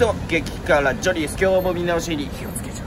とも激辛ジョリース今日もみんなお尻に火をつけちゃ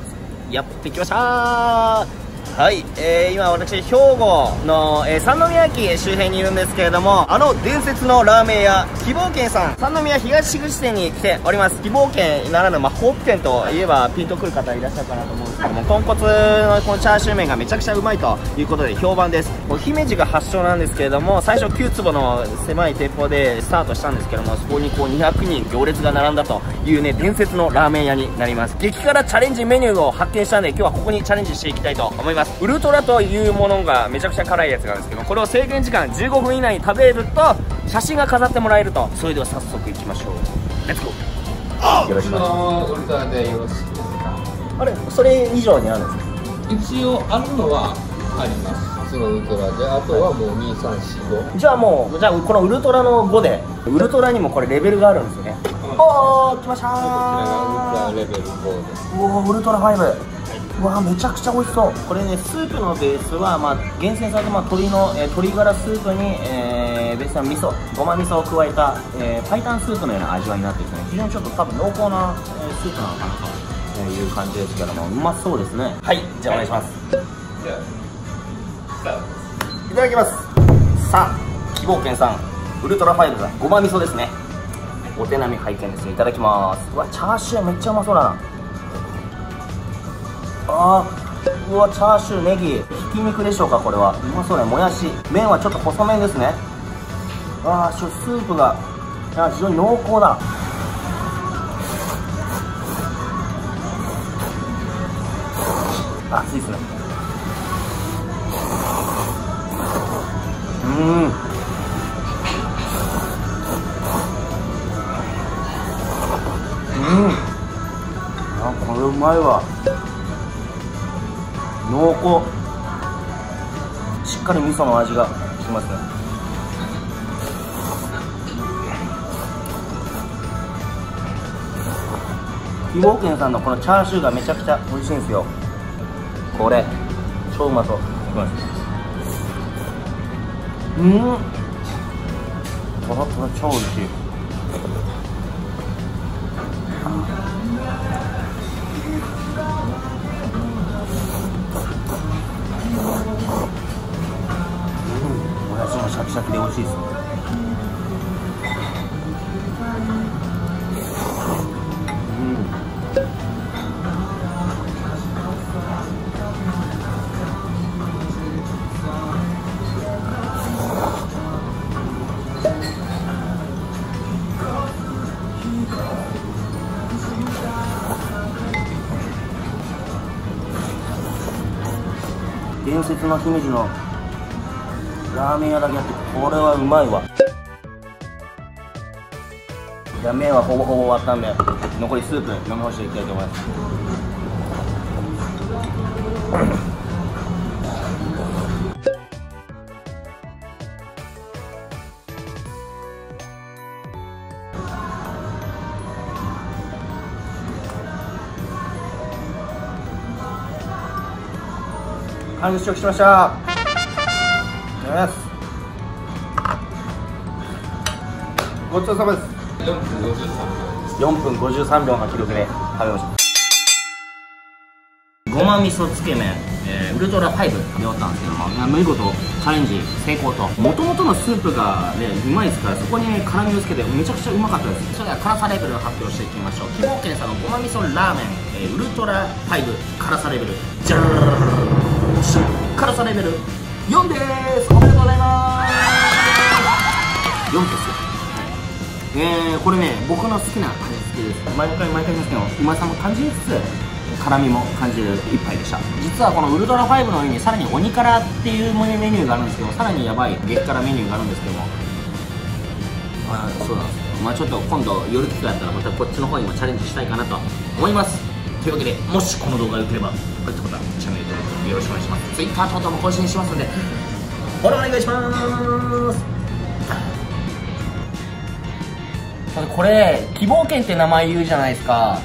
うやってきましたはい、えー、今私兵庫の、えー、三宮駅周辺にいるんですけれどもあの伝説のラーメン屋希望軒さん。三宮東口店に来ております。希望軒ならぬ、まあ、ホープ店といえばピンとくる方いらっしゃるかなと思うんですけども豚骨のこのチャーシュー麺がめちゃくちゃうまいということで評判です。もう姫路が発祥なんですけれども最初9坪の狭い店舗でスタートしたんですけどもそこにこう200人行列が並んだというね伝説のラーメン屋になります。激辛チャレンジメニューを発見したんで今日はここにチャレンジしていきたいと思います。ウルトラというものがめちゃくちゃ辛いやつなんですけどこれを制限時間15分以内に食べると写真が飾ってもらえると。それでは早速いきましょう。レッツゴーよろしくウルトラでよろしいです。かあれそれ以上にあるんですか？一応あるのはあります。普通のウルトラで。あとはもう2345じゃあもうじゃあこのウルトラの5でウルトラにもこれレベルがあるんですよね、おお来ましたこちらがウルトラレベル5です。おおウルトラ5うわめちゃくちゃ美味しそう。これねスープのベースは、まあ、厳選された、まあ、鶏の、えー、鶏ガラスープに、えー、ベースは味噌ごま味噌を加えた、えー、パイタンスープのような味わいになってですね。非常にちょっと多分濃厚な、えー、スープなのかなという感じですけどもうまそうですね。はいじゃあお願いします。いただきます。さあ希望券さんウルトラファイブさんごま味噌ですね。お手並み拝見ですねいただきます。うわチャーシューめっちゃうまそうだな。あーうわチャーシューネギ。ひき肉でしょうかこれは。うまそうね。もやし。麺はちょっと細麺ですね。ああスープが。非常に濃厚だ。熱いですね。うん。うん。あこれうまいわ。濃厚。しっかり味噌の味がしますね。崎陽軒さんのこのチャーシューがめちゃくちゃ美味しいんですよ。これ超うまそう。いきます。うん。とろとろ超美味しい。シャキで美味しいです伝説の姫路のラーメン屋だけやってこれはうまいわ。じゃあ麺はほぼほぼ終わったんで残りスープ飲み干していきたいと思います。完食しました。ます。ごちそうさまです。4分53秒。の記録で食べました。ごま味噌つけ麺、えー、ウルトラ5でおったんですけども見事チャレンジ成功と。もともとのスープがねうまいですからそこに、ね、辛みをつけてめちゃくちゃうまかったです。それでは辛さレベルを発表していきましょう。希望県さんのごま味噌ラーメン、えー、ウルトラ5辛さレベル。じゃー辛さレベル4です。おめでとうございます。4ですよ、えー、これね僕の好きな味付けです。毎回毎回言いますけどうまさも感じつつ辛みも感じる一杯でした。実はこのウルトラ5の上にさらに鬼辛っていうメニューがあるんですけどさらにやばい激辛メニューがあるんですけども。あそうなんですよ。まあちょっと今度夜機会あったらまたこっちの方にもチャレンジしたいかなと思います。というわけでもしこの動画が良ければこういったことはチャンネル登録よろしくお願いします。Twitter 等々も更新しますのでフォローお願いします。これ希望券って名前言うじゃないですか。